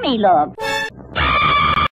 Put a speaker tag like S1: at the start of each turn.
S1: slimy look.